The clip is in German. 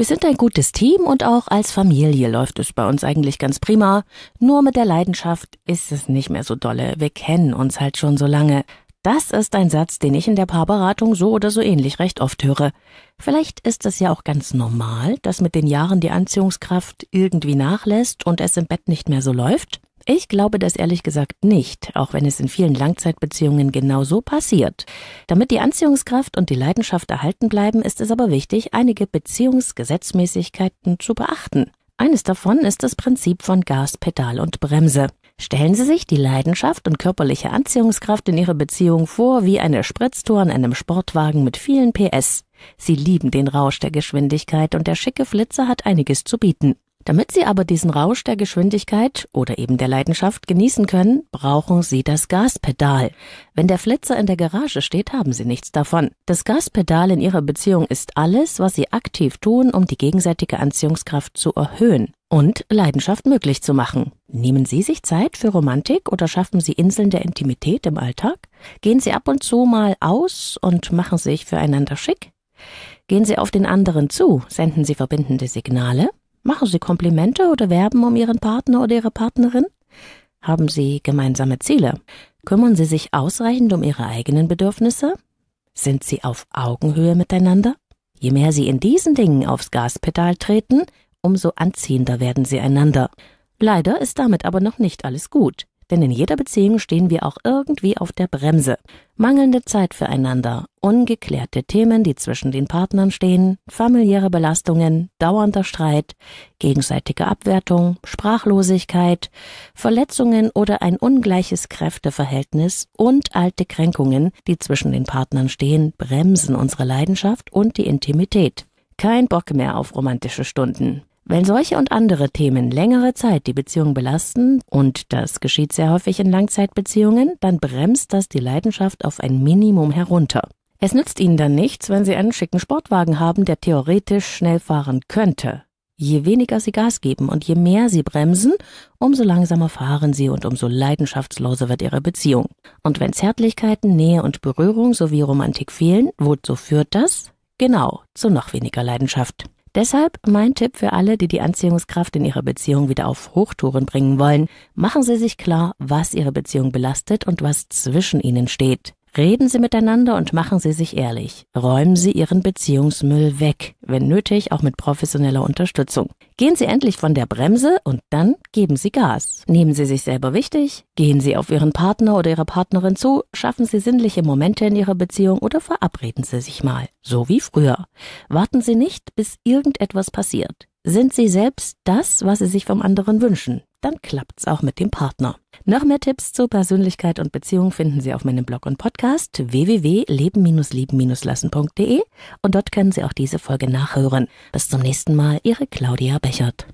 Wir sind ein gutes Team und auch als Familie läuft es bei uns eigentlich ganz prima. Nur mit der Leidenschaft ist es nicht mehr so dolle. Wir kennen uns halt schon so lange. Das ist ein Satz, den ich in der Paarberatung so oder so ähnlich recht oft höre. Vielleicht ist es ja auch ganz normal, dass mit den Jahren die Anziehungskraft irgendwie nachlässt und es im Bett nicht mehr so läuft. Ich glaube das ehrlich gesagt nicht, auch wenn es in vielen Langzeitbeziehungen genau so passiert. Damit die Anziehungskraft und die Leidenschaft erhalten bleiben, ist es aber wichtig, einige Beziehungsgesetzmäßigkeiten zu beachten. Eines davon ist das Prinzip von Gas, Pedal und Bremse. Stellen Sie sich die Leidenschaft und körperliche Anziehungskraft in Ihrer Beziehung vor wie eine Spritztour an einem Sportwagen mit vielen PS. Sie lieben den Rausch der Geschwindigkeit und der schicke Flitzer hat einiges zu bieten. Damit Sie aber diesen Rausch der Geschwindigkeit oder eben der Leidenschaft genießen können, brauchen Sie das Gaspedal. Wenn der Flitzer in der Garage steht, haben Sie nichts davon. Das Gaspedal in Ihrer Beziehung ist alles, was Sie aktiv tun, um die gegenseitige Anziehungskraft zu erhöhen und Leidenschaft möglich zu machen. Nehmen Sie sich Zeit für Romantik oder schaffen Sie Inseln der Intimität im Alltag? Gehen Sie ab und zu mal aus und machen sich füreinander schick? Gehen Sie auf den anderen zu, senden Sie verbindende Signale? Machen Sie Komplimente oder werben um Ihren Partner oder Ihre Partnerin? Haben Sie gemeinsame Ziele? Kümmern Sie sich ausreichend um Ihre eigenen Bedürfnisse? Sind Sie auf Augenhöhe miteinander? Je mehr Sie in diesen Dingen aufs Gaspedal treten, umso anziehender werden Sie einander. Leider ist damit aber noch nicht alles gut denn in jeder Beziehung stehen wir auch irgendwie auf der Bremse. Mangelnde Zeit füreinander, ungeklärte Themen, die zwischen den Partnern stehen, familiäre Belastungen, dauernder Streit, gegenseitige Abwertung, Sprachlosigkeit, Verletzungen oder ein ungleiches Kräfteverhältnis und alte Kränkungen, die zwischen den Partnern stehen, bremsen unsere Leidenschaft und die Intimität. Kein Bock mehr auf romantische Stunden. Wenn solche und andere Themen längere Zeit die Beziehung belasten, und das geschieht sehr häufig in Langzeitbeziehungen, dann bremst das die Leidenschaft auf ein Minimum herunter. Es nützt Ihnen dann nichts, wenn Sie einen schicken Sportwagen haben, der theoretisch schnell fahren könnte. Je weniger Sie Gas geben und je mehr Sie bremsen, umso langsamer fahren Sie und umso leidenschaftsloser wird Ihre Beziehung. Und wenn Zärtlichkeiten, Nähe und Berührung sowie Romantik fehlen, wozu führt das? Genau, zu noch weniger Leidenschaft. Deshalb mein Tipp für alle, die die Anziehungskraft in ihrer Beziehung wieder auf Hochtouren bringen wollen. Machen Sie sich klar, was Ihre Beziehung belastet und was zwischen Ihnen steht. Reden Sie miteinander und machen Sie sich ehrlich. Räumen Sie Ihren Beziehungsmüll weg, wenn nötig auch mit professioneller Unterstützung. Gehen Sie endlich von der Bremse und dann geben Sie Gas. Nehmen Sie sich selber wichtig, gehen Sie auf Ihren Partner oder Ihre Partnerin zu, schaffen Sie sinnliche Momente in Ihrer Beziehung oder verabreden Sie sich mal, so wie früher. Warten Sie nicht, bis irgendetwas passiert. Sind Sie selbst das, was Sie sich vom anderen wünschen? Dann klappt's auch mit dem Partner. Noch mehr Tipps zu Persönlichkeit und Beziehung finden Sie auf meinem Blog und Podcast www.leben-lieben-lassen.de und dort können Sie auch diese Folge nachhören. Bis zum nächsten Mal, Ihre Claudia Bechert.